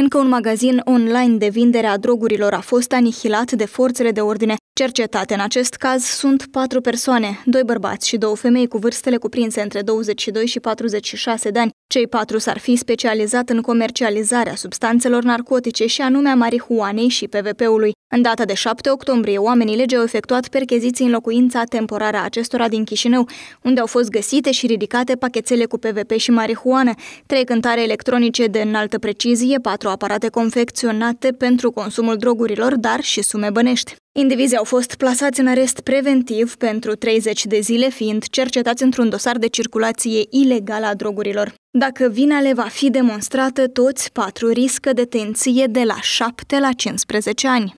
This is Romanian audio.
Încă un magazin online de vindere a drogurilor a fost anihilat de forțele de ordine. Cercetate în acest caz sunt patru persoane, doi bărbați și două femei cu vârstele cuprinse între 22 și 46 de ani. Cei patru s-ar fi specializat în comercializarea substanțelor narcotice și anume a marihuanei și PVP-ului. În data de 7 octombrie, oamenii lege au efectuat percheziții în locuința temporară a acestora din Chișinău, unde au fost găsite și ridicate pachetele cu PVP și marihuană, trei cântare electronice de înaltă precizie, patru aparate confecționate pentru consumul drogurilor, dar și sume bănești. Indivizii au fost plasați în arest preventiv pentru 30 de zile, fiind cercetați într-un dosar de circulație ilegală a drogurilor. Dacă vina le va fi demonstrată, toți patru riscă detenție de la 7 la 15 ani.